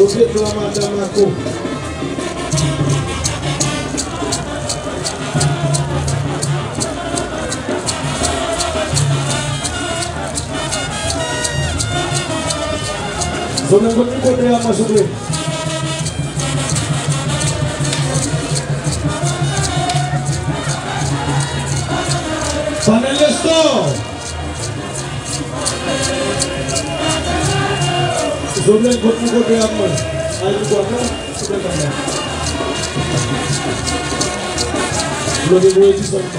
o Pedro Matamaco. mais Gomes Cotrela, Majumbe. Panelistão! 놀란 고추고 대한문 아이들과 수고했습니다. 여기 모여주셨습니다.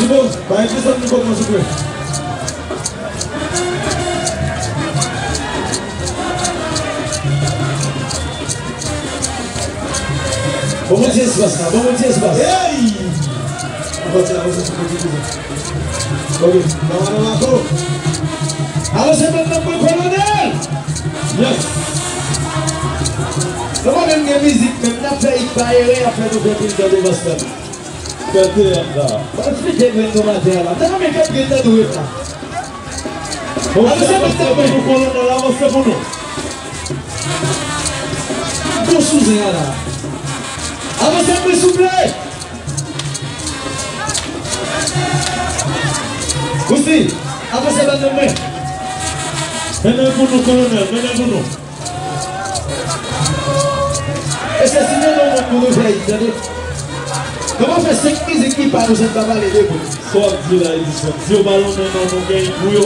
지금 마이크 선님 모습을 Bon moun tiye svasna, bon moun tiye svasna. Yey! Mwen pati a moun sepon moun ki kouzak. Moun ki. Moun moun moun akou. A moun sepon moun moun kolonel! Yes! Moun moun moun gen mizik moun. Na fè yik baye wey a fè nou fè pinjadou moun sepon. Fè tiye moun la. Moun sepon gen moun moun ati a la. Tè moun moun ket gen tè dou etan. A moun sepon moun moun kolonel. A moun sepon moun. Moun moun moun sepon moun kolonel. A vose vle souple! O si, a vose vle anome! Menen mouno, kolonel, menen mouno! Ese sinen nan anome vle anome! Komo fe senkiz ekipa nou se tabale de pou? Sò a di la edisyon! Si ou balon nan anome geni pou yo!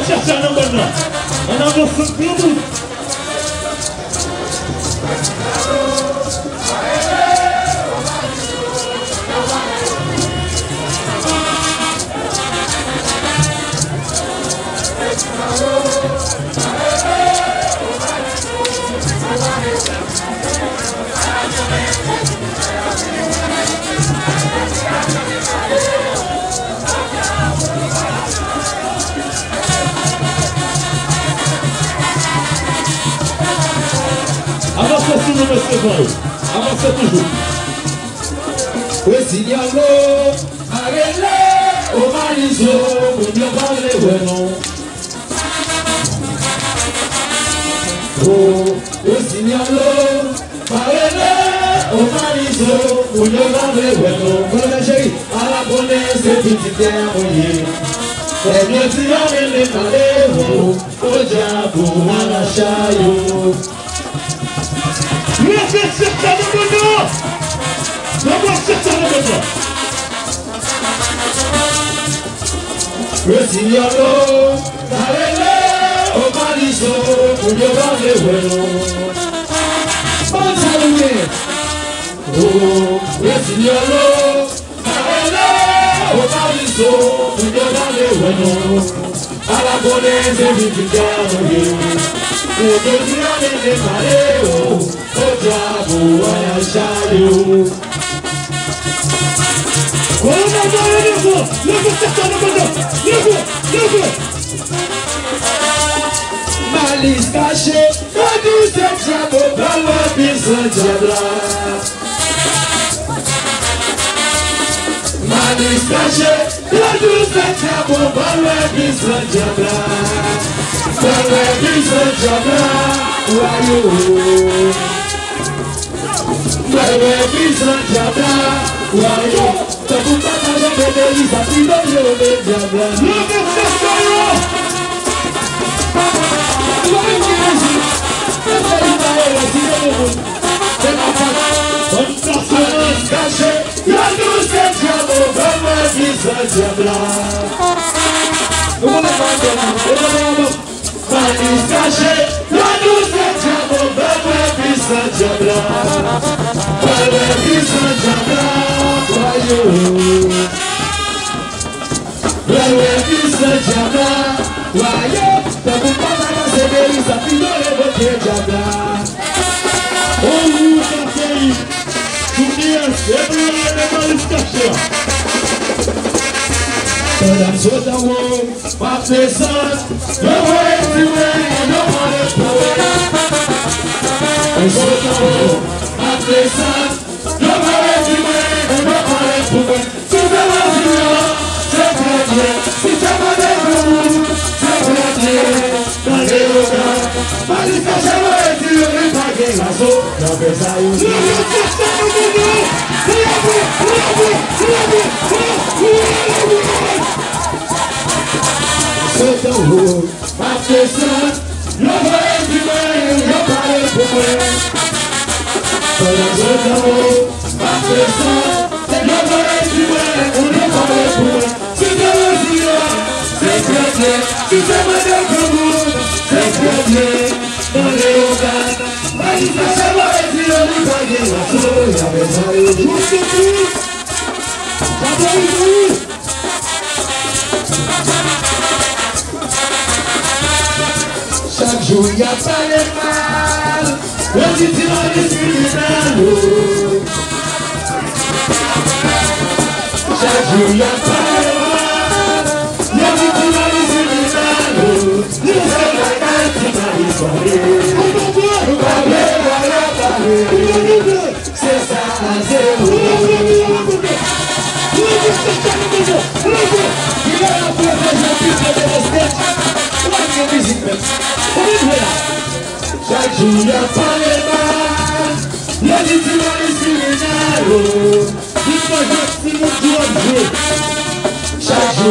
Chachanamana. And I'm just Ball. Avancez toujours. Wesidialo, Arele, Omarizo, Omiobale, Wenon. Oh, Wesidialo, Arele, Omarizo, Omiobale, Wenon. Voilà, chérie, à la connaisse, petite dérouillée. Ẹ̀mí ọtí yá mi lè kàlẹ́ wò ó, ó jà bò wá láṣáyò. Wiecie, czy to było? No właśnie, co to było? Kòsì yọ̀dọ̀ sàrẹ́lẹ̀ ó má ní so òjò bá lè wẹ̀rọ. Má sàrùwẹ̀. Ooo kòsì yọ̀dọ̀ sàrẹ́lẹ̀ ó má ní so òjò bá lè wẹ̀rọ. Alákòólé ṣe fi jìjà òye òde tí wọ́n lè lè pàdé o ó jọ àbò wáyà sáré o. wọ́n máa bá wọn lẹ́kọ̀ọ́ lẹ́kọ̀ọ́ sẹ́kọ̀ọ́ lọ́gbọ́dọ̀ lẹ́kọ̀ọ́ lẹ́kọ̀ọ́. Maliska ṣe lọ́dún sẹ́jà bó bá wọ́n bí sọ́jà bla. Maliska ṣe lọ́dún sẹ́jà television channel, why you? Television channel, why you? Te gusta la gente y salido yo de diabla. Look at this girl. Look at this. Esta es la si sachez la doucette à mon se tiendra. Peuple qui se tiendra, voyons. Peuple qui se tiendra, voyons. T'as mon papa dans ses délits, ça finit les beautés tiendra. On vous conseille, souvenirs, et puis Toda sua mão, a station, oh, my station. Your body beware, your body beware. But I don't ia aparecer Hoje de olhos brilhando Jardim aparelhado E hoje de olhos brilhando E o seu lagarto na risole O cabelo era parede Cessa fazer o Luiz, você está me entendendo? Luiz, que era a coisa já que você Sing this in bed. Come in here now. Ṣáàjú yẹ fọ́lẹ́ bá. Lẹ́yìn tí wọ́n ní sílẹ̀ náà rò. Nígbà yóò ti mú kí wọ́n dúró. Ṣáàjú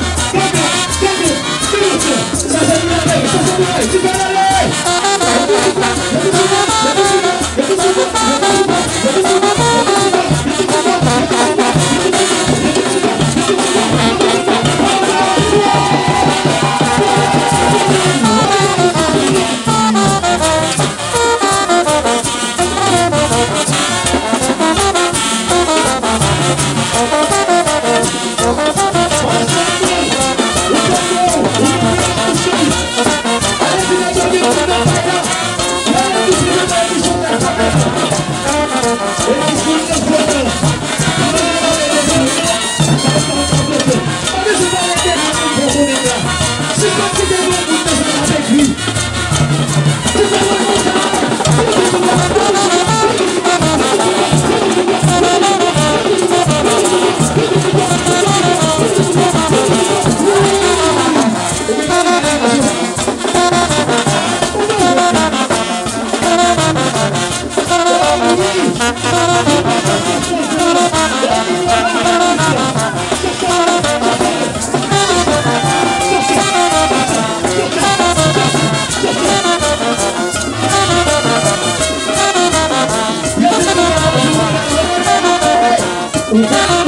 Ooh.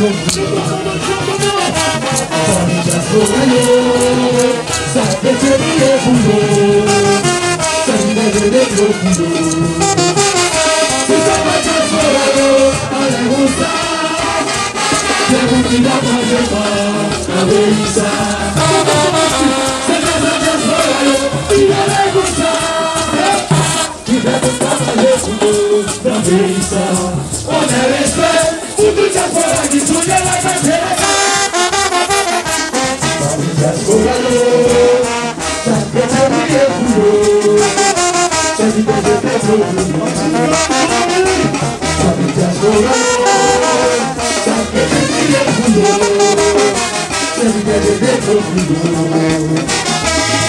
どうぞ。mundo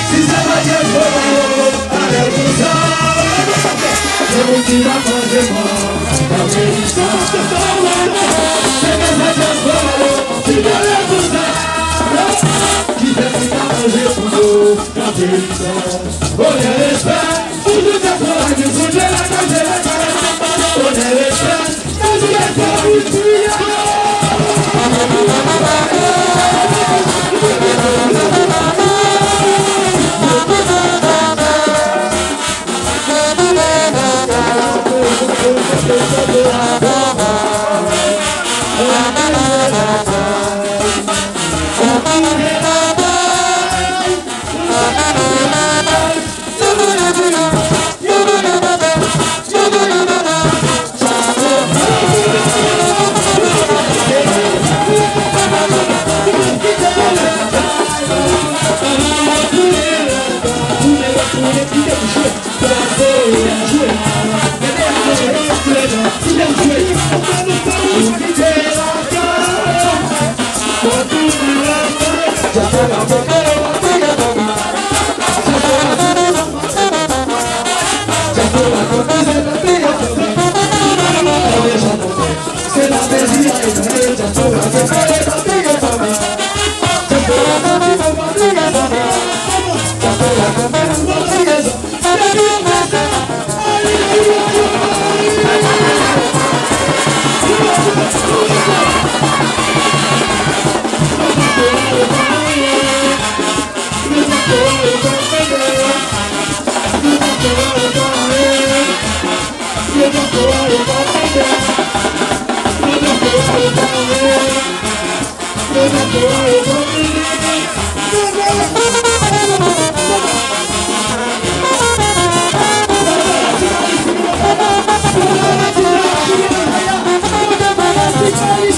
Se sabe que vou para o cruzar Eu vou te dar mais de mão Pra está Se sabe que vou para o cruzar Quiser ficar mais de mão Pra está Olha esse pé Tudo que de fundo Ela tá Onde Olha Tudo que de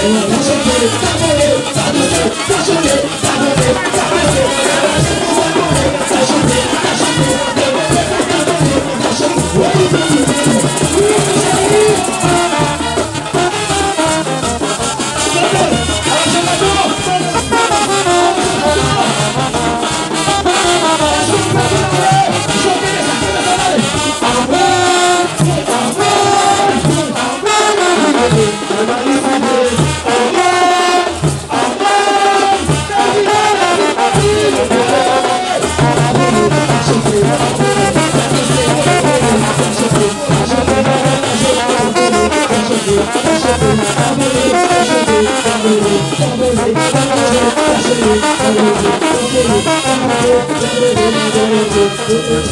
Sabe o que? Sabe o que? Sabe o que? Sabe o que? 祖国。